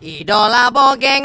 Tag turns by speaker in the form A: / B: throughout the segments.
A: Idola Bogeng.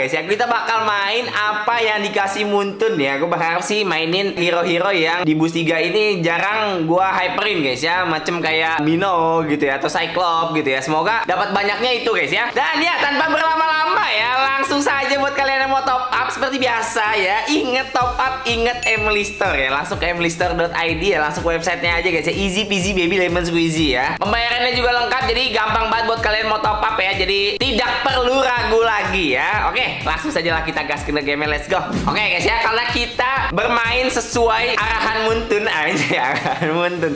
B: Guys ya Kita bakal main apa yang dikasih Muntun ya. Gue berharap sih mainin hero-hero yang di bus 3 ini jarang gue hyperin guys ya. Macem kayak Mino gitu ya, atau Cyclops gitu ya. Semoga dapat banyaknya itu guys ya. Dan ya, tanpa berlama-lama ya Langsung saja buat kalian yang mau top up seperti biasa ya. Ingat top up, ingat Emily Store ya. Langsung ke emilystore.id ya. Langsung ke websitenya aja guys ya. Easy peasy baby lemon squeezy ya. Pembayarannya juga lengkap jadi gampang banget buat kalian mau top up ya. Jadi tidak perlu ragu lagi ya. Oke langsung saja lah kita gas ke game let's go. Oke guys ya karena kita bermain sesuai arahan Muntun. Aja arahan Muntun.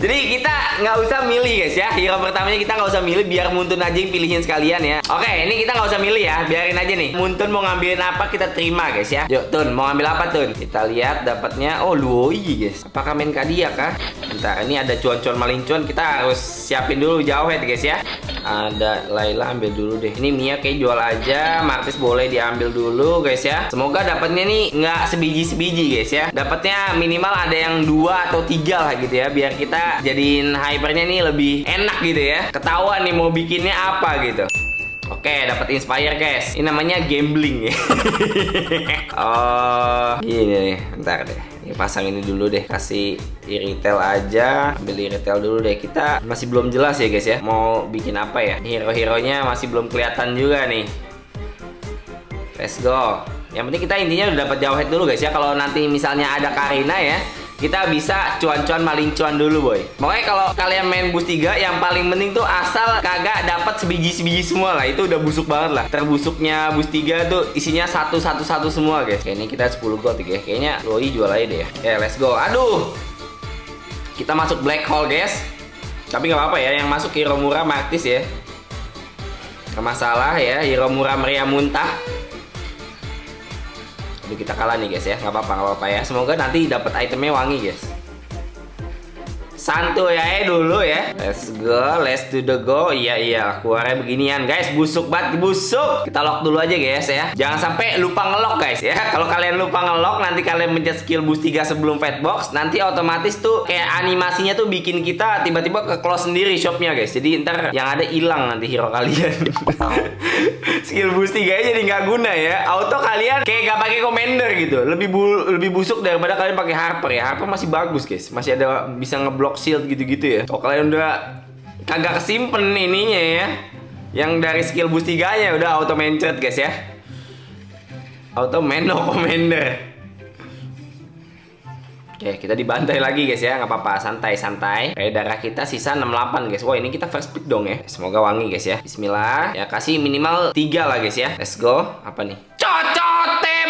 B: Jadi kita nggak usah milih guys ya. Hero pertamanya kita nggak usah milih biar Muntun aja yang pilihin sekalian ya. Oke ini kita nggak usah milih ya. Biarin aja nih. Muntun mau ngambilin apa kita terima guys ya. Yuk Tun mau ngambil apa Tun? Kita lihat dapatnya. Oh Luoyi guys. Apakah main Kadia kah? Bentar ini ada cuan-cuan maling cuan. Kita harus siapin dulu jauh ya guys ya Ada Laila ambil dulu deh Ini Mia kayak jual aja Martis boleh diambil dulu guys ya Semoga dapatnya nih nggak sebiji-sebiji guys ya Dapatnya minimal ada yang dua atau tiga lah gitu ya Biar kita jadiin hypernya nih lebih enak gitu ya Ketahuan nih mau bikinnya apa gitu Oke, dapat inspire guys. Ini namanya gambling ya. oh, ini nih. Bentar deh. Ini pasang ini dulu deh. Kasih retail aja. Di retail dulu deh. Kita masih belum jelas ya guys ya. Mau bikin apa ya? Hero-heronya masih belum kelihatan juga nih. Let's go. Yang penting kita intinya udah dapat jawab dulu guys ya. Kalau nanti misalnya ada Karina ya, kita bisa cuan-cuan maling cuan dulu boy. Makanya kalau kalian main bus 3 yang paling penting tuh asal kagak dapat sebiji-sebiji semua lah. Itu udah busuk banget lah. Terbusuknya bus 3 tuh isinya satu satu satu semua guys. Kayak ini kita 10 gold ya. Kayaknya Loi jual aja deh ya. Ya let's go. Aduh. Kita masuk black hole guys. Tapi nggak apa-apa ya. Yang masuk hero murah Martis ya. Gak masalah ya. Hero murah meriah muntah. Aduh kita kalah nih guys ya, nggak apa-apa nggak apa-apa ya. Semoga nanti dapat itemnya wangi guys. Santuy ya dulu ya. Let's go, let's do the go. Iya iya, keluarnya beginian guys. Busuk banget, busuk. Kita lock dulu aja guys ya. Jangan sampai lupa ngelock guys ya. Kalau kalian lupa ngelock, nanti kalian mencet skill boost 3 sebelum fight box, nanti otomatis tuh kayak animasinya tuh bikin kita tiba-tiba ke close sendiri shopnya guys. Jadi ntar yang ada hilang nanti hero kalian. skill boost 3 nya jadi nggak guna ya. Auto kalian kayak gak pakai commander gitu. Lebih bu lebih busuk daripada kalian pakai Harper ya. Harper masih bagus guys. Masih ada bisa ngeblok shield gitu-gitu ya. Kalau kalian udah kagak kesimpen ininya ya. Yang dari skill boost 3 nya udah auto mencet guys ya. Auto main no commander. Oke, kita dibantai lagi guys ya, nggak apa-apa, santai-santai. Kayak darah kita sisa 68 guys. Wah, ini kita first pick dong ya. Semoga wangi guys ya. Bismillah. Ya kasih minimal 3 lah guys ya. Let's go. Apa nih? Cocote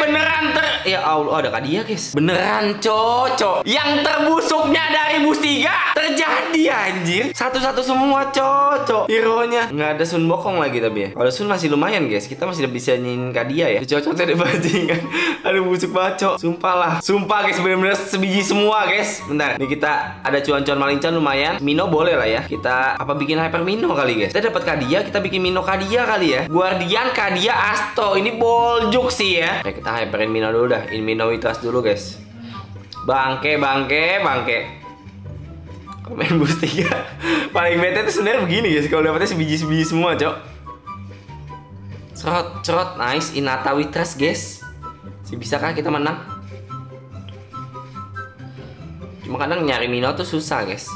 B: beneran ter Ya Allah, ada Kadia guys. Beneran cocok. Yang terbusuknya dari bus 3 terjadi anjir. Satu-satu semua cocok. Hero-nya nggak ada Sun Bokong lagi tapi ya. Kalau Sun masih lumayan guys. Kita masih bisa nyin Kadia ya. Cocoknya ada bajingan. Aduh busuk bacok. Sumpah lah. Sumpah guys bener-bener sebiji semua guys. Bentar. Nih kita ada cuan-cuan malincan lumayan. Mino boleh lah ya. Kita apa bikin Hyper Mino kali guys. Kita dapat Kadia, kita bikin Mino Kadia kali ya. Guardian Kadia Asto. Ini boljuk sih ya. Oke, kita Hyperin Mino dulu dah. In Minoitas dulu guys. Bangke, bangke, bangke. Komen bus 3 Paling bete tuh sebenarnya begini guys. Kalau dapetnya sebiji-sebiji semua cok. Cerot, cerot, nice. Inata Witras guys. Si bisakah kita menang? Cuma kadang nyari Mino tuh susah guys.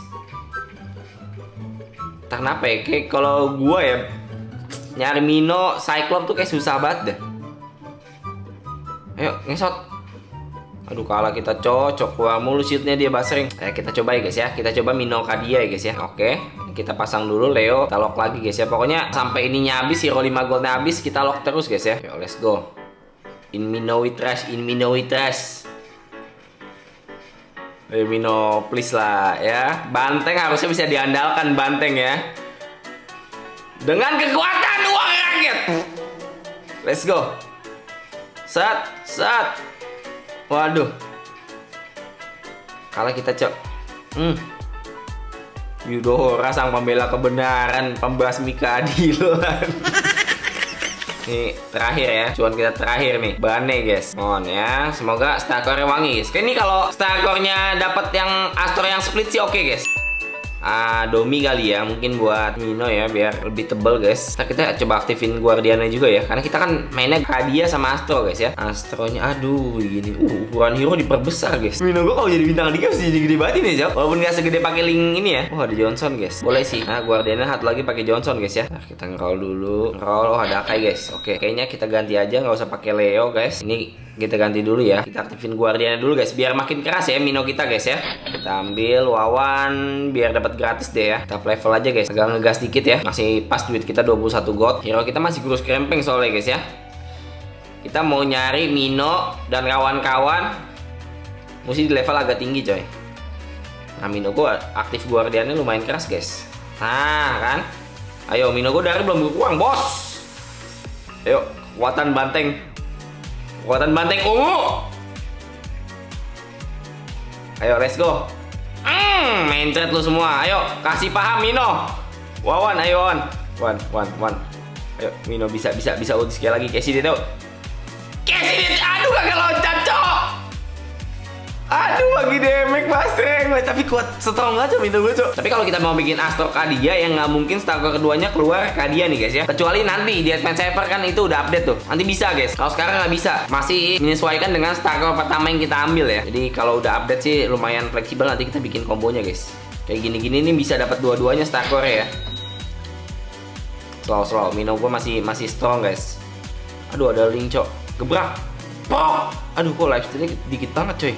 B: Kenapa ya? Kayak kalau gua ya Nyari Mino, Cyclops tuh kayak susah banget dah Ayo, ngesot. Aduh kalah kita cocok. Wah mulu shieldnya dia basring eh, Kita coba ya guys ya. Kita coba Mino Kadia ya guys ya. Oke. Kita pasang dulu Leo. Kita lock lagi guys ya. Pokoknya sampai ininya habis Hero 5 goldnya habis Kita lock terus guys ya. Yo let's go. In Mino we trash In Mino we trash. Ayo Mino please lah ya. Banteng harusnya bisa diandalkan Banteng ya. Dengan kekuatan uang rakyat. Let's go. Sat Sat Waduh. Kalah kita, Cok. Hmm. Yudhora sang pembela kebenaran, pembasmi keadilan. Ini terakhir ya, cuan kita terakhir nih. Bane guys. Mohon ya. Semoga starcore wangi guys. Ini kalau starcore-nya dapat yang Astor yang split sih oke okay, guys uh, Domi kali ya mungkin buat Mino ya biar lebih tebel guys. Nah, kita coba aktifin Guardiannya juga ya karena kita kan mainnya Kadia sama Astro guys ya. Astronya aduh gini. Uh ukuran hero diperbesar guys. Mino gua kalau jadi bintang 3 sih jadi gede banget ini ya walaupun gak segede pakai link ini ya. Wah oh, ada Johnson guys. Boleh sih. Nah Guardiannya satu lagi pakai Johnson guys ya. Nah, kita ngerol dulu. Ngerol oh ada Akai guys. Oke kayaknya kita ganti aja nggak usah pakai Leo guys. Ini kita ganti dulu ya. Kita aktifin guardian dulu guys. Biar makin keras ya mino kita guys ya. Kita ambil wawan biar dapat gratis deh ya. Kita level aja guys. Agak ngegas dikit ya. Masih pas duit kita 21 gold hero kita masih kurus krempeng soalnya guys ya. Kita mau nyari mino dan kawan-kawan. Mesti di level agak tinggi coy. Nah mino gua aktif guardiannya lumayan keras guys. Nah kan? Ayo mino gua dari belum berkurang bos. Ayo kekuatan banteng Kekuatan banteng ungu. Ayo, let's go. Hmm, main trade lu semua. Ayo, kasih paham Mino. Wawan, ayo Wawan. Wan, Wan, Wan. Ayo, Mino bisa bisa bisa ulti sekali lagi. Casey dia tuh. Casey dia, aduh gak loncat, cok. Aduh lagi damage maseng Tapi kuat strong aja minta gue cok Tapi kalau kita mau bikin Astro Kadia yang nggak mungkin Starcore keduanya keluar Kadia nih guys ya. Kecuali nanti di Advance Saver kan itu udah update tuh. Nanti bisa guys. Kalau sekarang nggak bisa. Masih menyesuaikan dengan Starcore pertama yang kita ambil ya. Jadi kalau udah update sih lumayan fleksibel Nanti kita bikin kombonya guys. Kayak gini-gini nih bisa dapat dua-duanya Starcore ya. Slow slow. Mino gue masih masih strong guys. Aduh ada link cok. Gebrak. Pok. Aduh kok lifestealnya dikit banget coy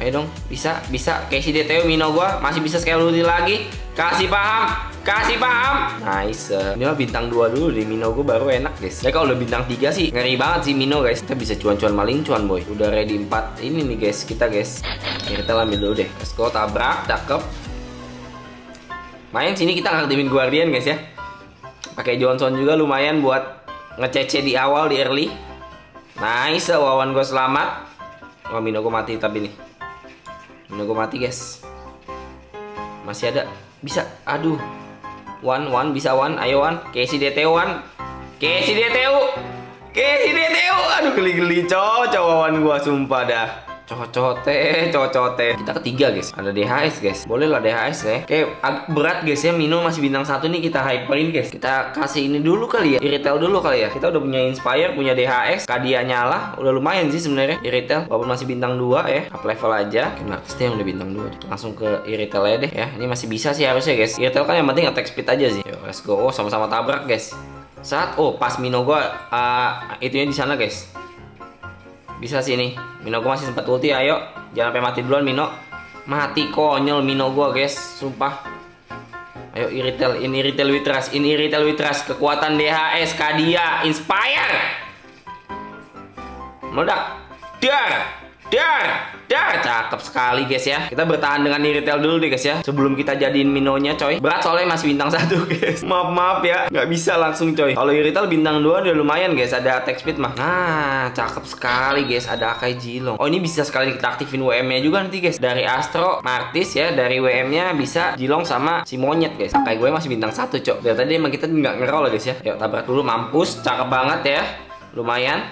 B: Ayo dong, bisa, bisa. Casey DTO Mino gua masih bisa ulti lagi. Kasih paham, kasih paham. Nice. Ini mah bintang 2 dulu di Mino gua baru enak, guys. Ya kalau udah bintang 3 sih ngeri banget sih Mino, guys. Kita bisa cuan-cuan maling cuan, boy. Udah ready 4. Ini nih, guys, kita, guys. Ya, kita ambil dulu deh. Let's go, tabrak, cakep. Main sini kita ngaktifin Guardian, guys ya. Pakai Johnson juga lumayan buat ngecece di awal di early. Nice, wawan gue selamat. Wah, Mino gue mati tapi nih. Gue mati guys. Masih ada? Bisa. Aduh. One One bisa One Ayo One Casey DTO One Casey DTO Casey DTO Aduh geli-geli cowok One gua sumpah dah cocote cocote. Kita ketiga guys. Ada DHS guys. Boleh lah DHS ya. Kayak berat guys ya. Mino masih bintang satu nih kita hyperin guys. Kita kasih ini dulu kali ya. Iritel dulu kali ya. Kita udah punya Inspire punya DHS Kadia nyala. Udah lumayan sih sebenarnya Iritel. Walaupun masih bintang dua ya. Up level aja. Pasti yang udah bintang dua. Langsung ke Iritel aja deh ya. Ini masih bisa sih harusnya guys. Iritel kan yang penting attack speed aja sih. Yo, let's go. Oh sama-sama tabrak guys. Saat oh pas Mino gua uh, itunya di sana guys. Bisa sini. Mino gue masih sempat ulti, ayo. Jangan sampai mati duluan Mino. Mati konyol Mino gue guys, sumpah. Ayo iritel, ini iritel witras, ini iritel witras. Kekuatan DHS, Kadia, Inspire. Meledak. Dar. Dar, dar, cakep sekali guys ya. Kita bertahan dengan retail dulu deh guys ya. Sebelum kita jadiin minonya coy. Berat soalnya masih bintang satu guys. Maaf maaf ya, nggak bisa langsung coy. Kalau retail bintang dua udah lumayan guys. Ada attack speed mah. Nah, cakep sekali guys. Ada Akai Jilong. Oh ini bisa sekali kita aktifin WM-nya juga nanti guys. Dari Astro, Martis ya. Dari WM-nya bisa Jilong sama si monyet guys. Akai gue masih bintang satu cok. Dari tadi emang kita nggak ngerol guys ya. Yuk tabrak dulu mampus. Cakep banget ya. Lumayan.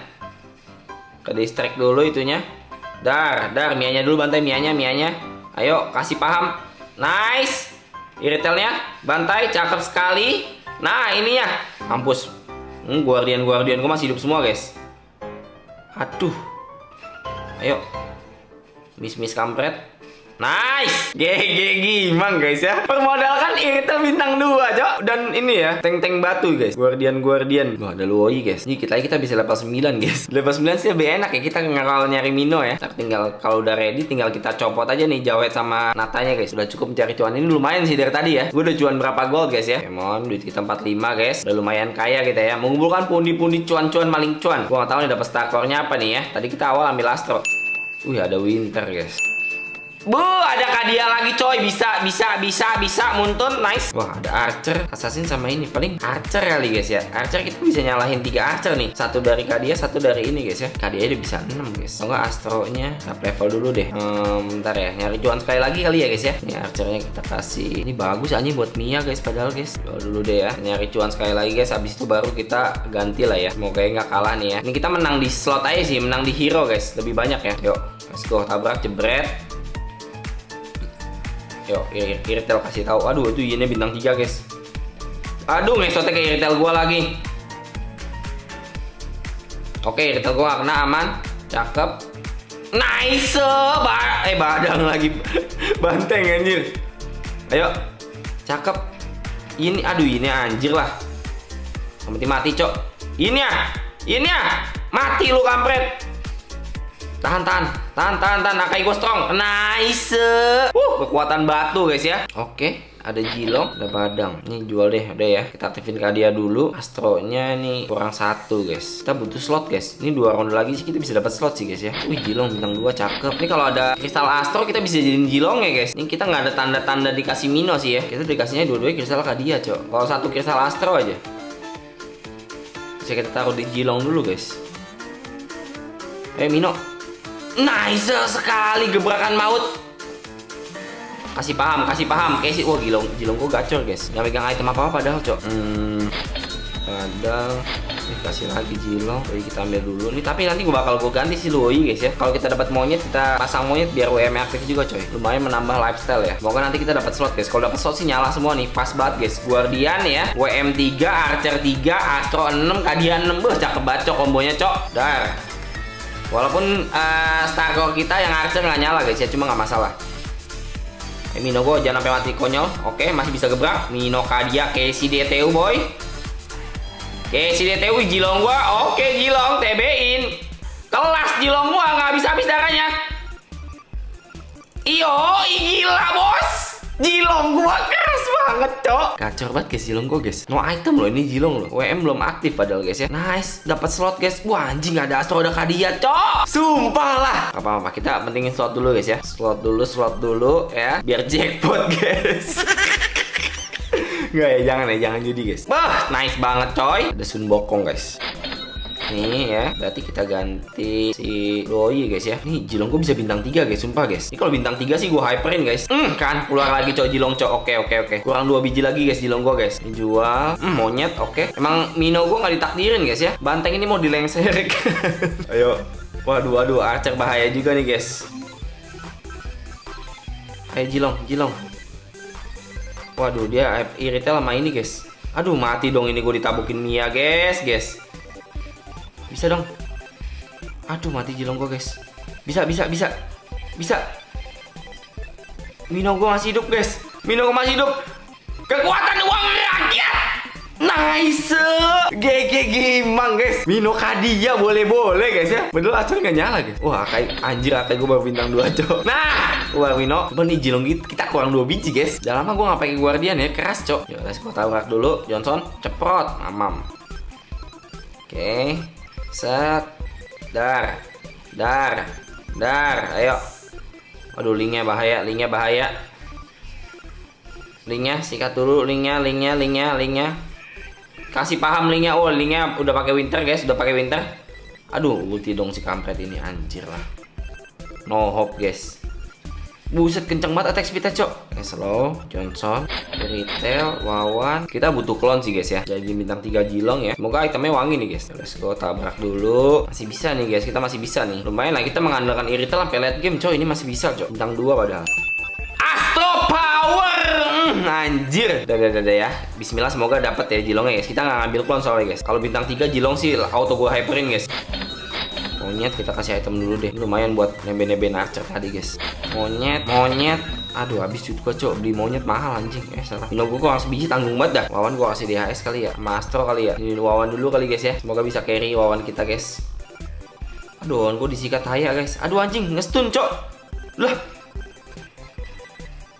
B: Ke distract dulu itunya. Dar, dar, mianya dulu bantai mianya, mianya. Ayo, kasih paham. Nice. Iritelnya, bantai, cakep sekali. Nah, ininya. Mampus. Hmm, guardian guardian gue masih hidup semua, guys. Aduh. Ayo. Miss miss kampret. Nice! GG gimang guys ya. Permodalkan Iritel bintang 2 cok. Dan ini ya Tank-tank batu guys. Guardian Guardian Wah ada Luoi guys. Ini kita kita bisa level 9 guys. Level 9 sih lebih enak ya Kita ngeral nyari Mino ya. Tapi tinggal Kalau udah ready Tinggal kita copot aja nih Jawet sama Natanya guys. Udah cukup mencari cuan. Ini lumayan sih dari tadi ya. Gue udah cuan berapa gold guys ya. Emon duit kita 45 guys. Udah lumayan kaya kita ya. Mengumpulkan pundi-pundi cuan-cuan maling cuan. Gue gak tau nih dapet starcore apa nih ya. Tadi kita awal ambil Astro. Wih ada Winter guys Bu, ada kadia lagi coy. Bisa, bisa, bisa, bisa. Muntun, nice. Wah, ada Archer, Assassin sama ini. Paling Archer kali guys ya. Archer kita bisa nyalahin tiga Archer nih. Satu dari kadia, satu dari ini guys ya. Kadia udah bisa 6 guys. Kalau nggak Astro-nya up level dulu deh. Hmm, bentar ya. Nyari cuan sekali lagi kali ya guys ya. Ini Archer-nya kita kasih. Ini bagus aja buat Mia guys padahal guys. Jual dulu deh ya. Nyari cuan sekali lagi guys. Habis itu baru kita ganti lah ya. Semoga nggak kalah nih ya. Ini kita menang di slot aja sih. Menang di hero guys. Lebih banyak ya. Yuk, let's go. Tabrak, jebret. Yuk, Iritel kasih tahu. Aduh, itu ini bintang 3, guys. Aduh, ngesotnya kayak Iritel gua lagi. Oke, Iritel gua kena aman. Cakep. Nice. Ba eh badang lagi. Banteng anjir. Ayo. Cakep. Ini aduh ini anjir lah. Mati mati, Cok. Ini ya. Ini ya. Mati lu kampret. Tahan, tahan, tahan, tahan, tahan. Nakai gue strong. Nice. Uh, kekuatan batu guys ya. Oke, ada Jilong, ada Badang. Ini jual deh, udah ya. Kita aktifin Kadia dulu. Astronya nih kurang satu guys. Kita butuh slot guys. Ini dua ronde lagi sih kita bisa dapat slot sih guys ya. Wih Jilong bintang dua cakep. Ini kalau ada kristal Astro kita bisa jadiin Jilong ya guys. Ini kita nggak ada tanda-tanda dikasih Mino sih ya. Kita dikasihnya dua-duanya kristal Kadia cok. Kalau satu kristal Astro aja. Bisa kita taruh di Jilong dulu guys. Eh Mino, Nice sekali gebrakan maut. Kasih paham, kasih paham. Kayak sih, wah gilong, gilong gue gacor guys. Gak megang item apa apa padahal cok. Hmm, padahal kasih lagi jilong. Jadi kita ambil dulu nih. Tapi nanti gue bakal gue ganti sih Loi guys ya. Kalau kita dapat monyet, kita pasang monyet biar WM aktif juga coy. Lumayan menambah lifestyle ya. Semoga nanti kita dapat slot guys. Kalau dapat slot sih nyala semua nih. Pas banget guys. Guardian ya. WM 3, Archer 3, Astro 6, Kadian 6. Beuh, cakep banget cok kombonya cok. Dar. Walaupun uh, kita yang Archer nggak nyala guys ya, cuma nggak masalah. Eh, Minogo jangan sampai mati konyol. Oke, masih bisa gebrak. Mino Kadia DTU boy. DTU Jilong gua. Oke, Jilong TB-in. Kelas Jilong gua nggak bisa habis darahnya. Iyo, gila bos. Jilong gua keras banget, cok. Gacor banget guys Jilong gua, guys. No item loh ini Jilong loh. WM belum aktif padahal guys ya. Nice, dapat slot guys. Wah, anjing ada Astro ada Kadia, cok. Sumpah lah. Apa-apa, kita pentingin slot dulu guys ya. Slot dulu, slot dulu ya. Biar jackpot, guys. Enggak ya, jangan ya, jangan judi guys. Wah, nice banget coy. Ada Sun Bokong guys. Nih ya, berarti kita ganti si Doi guys ya. Nih Jilong gue bisa bintang 3 guys, sumpah guys. Ini kalau bintang 3 sih gue hyperin guys. Hmm, kan keluar lagi cowok Jilong cowok. Oke, oke, oke. Kurang dua biji lagi guys Jilong gue guys. Ini jual. Hmm, monyet, oke. Emang Mino gue nggak ditakdirin guys ya. Banteng ini mau dilengserik. Ayo. Waduh, waduh, Archer bahaya juga nih guys. Ayo Jilong, Jilong. Waduh, dia iritel sama ini guys. Aduh, mati dong ini gue ditabukin Mia guys, guys. Bisa dong. Aduh, mati jilong gue, guys. Bisa, bisa, bisa. Bisa. Mino gue masih hidup, guys. Mino gue masih hidup. Kekuatan uang rakyat. Nice. GG Gimang, guys. Mino Kadia boleh-boleh, guys ya. Bener acuan nggak nyala, guys. Wah, kayak anjir kayak gue baru bintang 2, cok. Nah, wah Mino. Coba nih jilong gitu. Kita kurang dua biji, guys. Udah lama gue nggak pakai guardian ya. Keras, cok. Yuk, let's go tabrak dulu. Johnson, ceprot. Mamam. Oke. Set. Dar. Dar. Dar. Ayo. Aduh, linknya bahaya. Linknya bahaya. Linknya sikat dulu. Linknya, linknya, linknya, linknya. Kasih paham linknya. Oh, linknya udah pakai winter, guys. Udah pakai winter. Aduh, ulti dong si kampret ini. Anjir lah. No hope, guys. Buset kenceng banget attack speednya cok. Slow Johnson Retail Wawan. Kita butuh clone sih guys ya. Jadi bintang 3 Jilong ya. Semoga itemnya wangi nih guys. Let's go tabrak dulu. Masih bisa nih guys. Kita masih bisa nih. Lumayan lah kita mengandalkan Iritel sampai late game coy Ini masih bisa cok. Bintang 2 padahal. Astro Power mm, Anjir. Udah udah udah ya. Bismillah semoga dapat ya Jilongnya guys. Kita nggak ngambil clone soalnya guys. Kalau bintang 3 Jilong sih auto gue hyperin guys monyet kita kasih item dulu deh. Lumayan buat nebe-nebe archer tadi guys. Monyet monyet. Aduh habis duit gua cok. Beli monyet mahal anjing. Eh salah. Ino gua langsung biji tanggung banget dah. Wawan gua kasih DHS kali ya. Master kali ya. Ini wawan dulu kali guys ya. Semoga bisa carry wawan kita guys. Aduh gua disikat haya guys. Aduh anjing. Ngestun cok. Lah.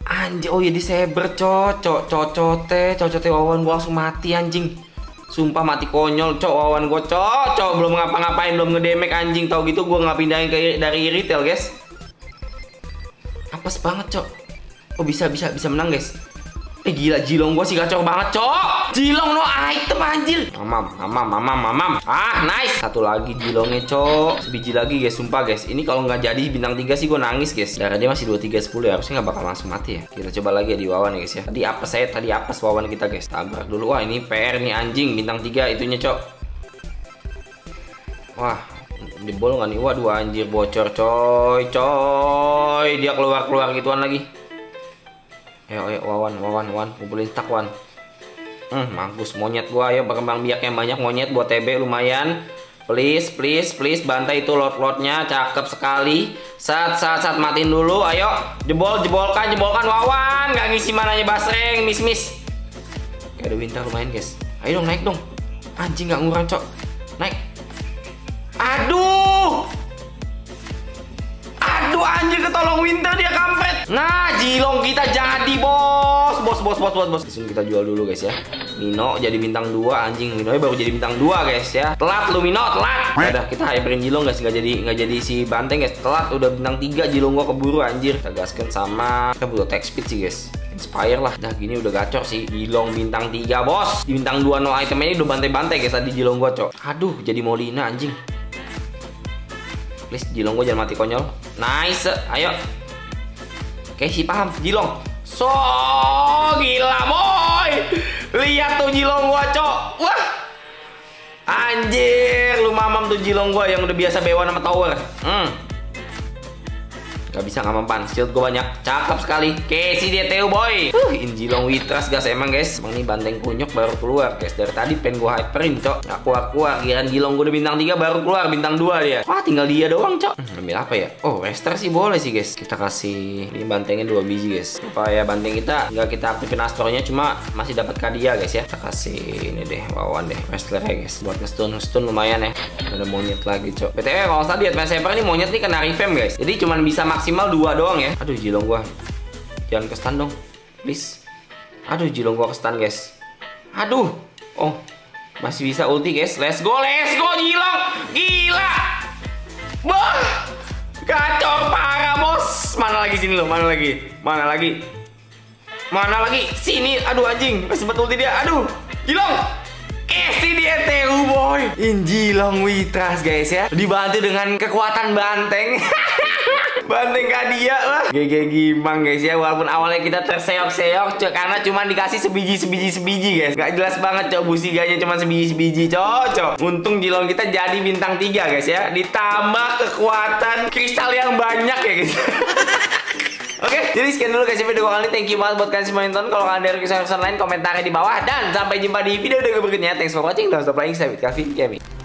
B: Anjing oh ya diseber cok. Cok cocote. Cocote wawan gua langsung mati anjing Sumpah mati konyol, cok wawan gue cok, cok belum ngapa-ngapain, belum ngedemek anjing tau gitu gue nggak pindahin ke dari retail guys. Apes banget, Cok. Oh, bisa bisa bisa menang, guys. Eh gila Jilong gua sih gacor banget cok Jilong anjir. Mamam mamam mamam mamam. Ah nice. Satu lagi Jilongnya cok. Sebiji lagi guys. Sumpah guys. Ini kalau nggak jadi bintang 3 sih gua nangis guys. Darah dia masih 23 10 ya. Harusnya nggak bakal langsung mati ya. Kita coba lagi ya di wawan ya guys ya. Tadi apa saya tadi apa wawan kita guys. Tabrak dulu. Wah ini PR nih anjing. Bintang 3 itunya cok. Wah jebol nggak nih? Waduh anjir bocor coy coy. Dia keluar keluar gituan lagi. Ayo ayo wawan wawan wawan. Kumpulin tak wan hmm mampus monyet gua. Ayo berkembang biak yang banyak monyet buat TB lumayan. Please please please bantai itu lot lotnya cakep sekali. Saat saat saat matiin dulu. Ayo jebol jebolkan jebolkan wawan. Nggak ngisi mananya basreng miss miss. Kayak ada winter lumayan guys. Ayo dong naik dong. Anjing nggak ngurang cok. Naik. Aduh Aduh anjir ketolong winter dia kampret. Nah, Jilong kita jadi bos. Bos bos bos bos bos. Langsung kita jual dulu guys ya. Mino jadi bintang 2 anjing. Mino baru jadi bintang 2 guys ya. Telat lu Mino, telat. Ya udah kita hyperin Jilong guys nggak jadi nggak jadi si banteng guys. Telat udah bintang 3 Jilong gua keburu anjir. Kita gaskan sama kita butuh tech speed sih guys. Inspire lah. Dah gini udah gacor sih. Jilong bintang 3 bos. Di bintang 2 no item ini udah bantai-bantai guys tadi Jilong gua cok. Aduh jadi Molina anjing. Please Jilong gua jangan mati konyol. Nice, ayo. Oke, si paham, Jilong. So gila boy. Lihat tuh Jilong gua, Cok. Wah. Anjir, lu mamam tuh Jilong gua yang udah biasa bewa sama tower. Hmm. Gak bisa nggak mempan, shield gue banyak. Cakep sekali. Casey DTU boy. Uh, Injilong Witras gas emang guys Emang ini banteng kunyuk baru keluar guys. Dari tadi pengen gue hyperin cok. Gak keluar-keluar. Giran Jilong gue udah bintang 3 baru keluar bintang 2 dia. Wah tinggal dia doang cok. Hmm, Ambil apa ya? Oh Rester sih boleh sih guys. Kita kasih Ini bantengnya 2 biji guys. Supaya banteng kita nggak kita aktifin astornya Cuma masih dapat kadia guys ya. Kita kasih ini deh Wawan deh Rester ya guys. Buat ngestun ngestun lumayan ya. Ada monyet lagi cok. BTW kalau tadi Advance ini monyet nih kena revamp guys. Jadi cuma bisa maksimal dua doang ya. Aduh jilong gua jangan ke stun dong. Please. Aduh jilong gua ke stun guys. Aduh. Oh masih bisa ulti guys. Let's go let's go jilong gila. Wah. Kacau parah bos. Mana lagi sini lo? Mana lagi? Mana lagi? Mana lagi? Sini. Aduh anjing. Sempet ulti dia. Aduh. Jilong Eh, si dia TU boy. Injilong Witras guys ya. Dibantu dengan kekuatan banteng Banteng Kadia lah GG Gimang guys ya Walaupun awalnya kita terseok-seok Karena cuma dikasih sebiji-sebiji-sebiji guys Gak jelas banget cok Busiganya cuma sebiji-sebiji cok Untung Jilong kita jadi bintang 3 guys ya Ditambah kekuatan kristal yang banyak ya guys Oke, okay, jadi sekian dulu guys video kali ini. Thank you banget buat kalian semua yang nonton. Kalau kalian ada request lain, komentarnya di bawah. Dan sampai jumpa di video-video berikutnya. Thanks for watching. Don't stop playing. Saya with Kevin Gaming.